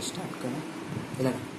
Start करें। Eleven